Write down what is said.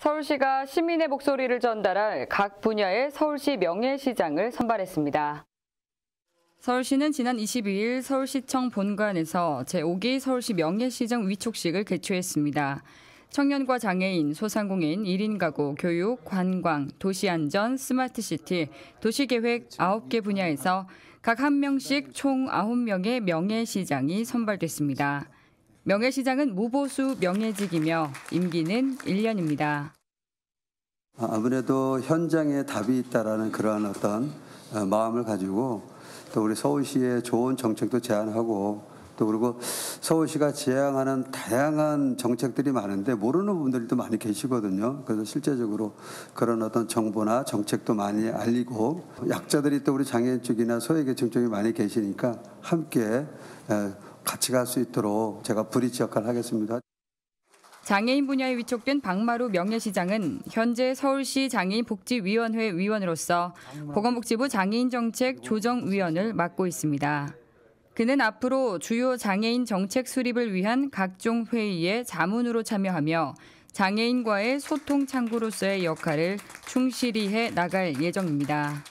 서울시가 시민의 목소리를 전달할 각 분야의 서울시 명예시장을 선발했습니다. 서울시는 지난 22일 서울시청 본관에서 제5기 서울시 명예시장 위촉식을 개최했습니다. 청년과 장애인, 소상공인, 1인 가구, 교육, 관광, 도시안전, 스마트시티, 도시계획 9개 분야에서 각한 명씩 총 9명의 명예시장이 선발됐습니다. 명예시장은 무보수 명예직이며 임기는 1년입니다. 아무래도 현장에 답이 있다라는 그러한 어떤 어, 마음을 가지고 또 우리 서울시의 좋은 정책도 제안하고 또 그리고 서울시가 지향하는 다양한 정책들이 많은데 모르는 분들도 많이 계시거든요. 그래서 실제적으로 그런 어떤 정보나 정책도 많이 알리고 약자들이 또 우리 장애인 쪽이나 소외계층 쪽에 많이 계시니까 함께 같이 갈 수 있도록 제가 브리지 역할을 하겠습니다. 장애인 분야에 위촉된 박마루 명예시장은 현재 서울시 장애인 복지위원회 위원으로서 보건복지부 장애인 정책 조정위원을 맡고 있습니다. 그는 앞으로 주요 장애인 정책 수립을 위한 각종 회의에 자문으로 참여하며 장애인과의 소통 창구로서의 역할을 충실히 해 나갈 예정입니다.